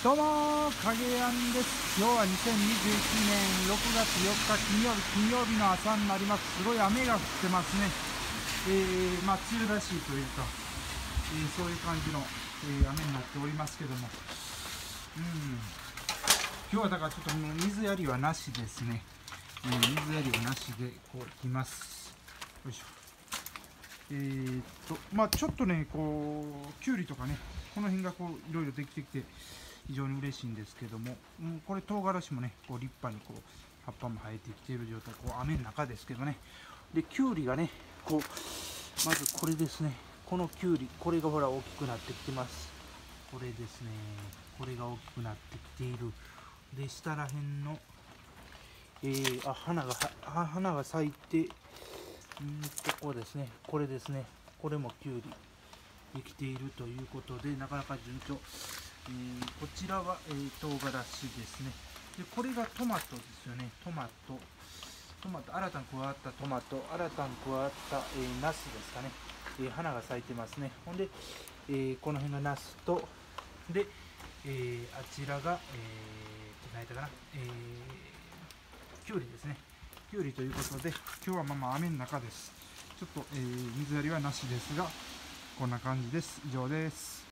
どうも影やんです。今日は2021年6月4日金曜日金曜日の朝になります。すごい雨が降ってますね。えー、まあ梅雨らしいというか、えー、そういう感じの、えー、雨になっておりますけども。うん。今日はだからちょっともう水やりはなしですね、えー、水やりはなしでこういきます。よいしょ。えー、っとまあちょっとねこうきゅうりとかねこの辺がこういろいろできてきて非常に嬉しいんですけども、うん、これ唐辛子もねこう立派にこう葉っぱも生えてきている状態こう雨の中ですけどね。できゅうりがねこうまずこれですね。このきゅうりこれがほら大きくなってきてます。これですね。これが大きくなってきている。で下らへんのえー、あ花が花が咲いてんとこうですね。これですね。これもきゅうり。できているということでなかなか順調。えー、こちらは、えー、唐辛子ですね。でこれがトマトですよね。トマト。トマト。新たに加わったトマト。新たに加わった、えー、ナスですかね、えー、花が咲いてますね。ほんで、えー、この辺がナスとで、えー、あちらが、えー、何やったかな、えー、きゅうりですね。きゅうりということで今日はまあまあ雨の中です。ちょっと、えー、水やりはなしですがこんな感じです。以上です。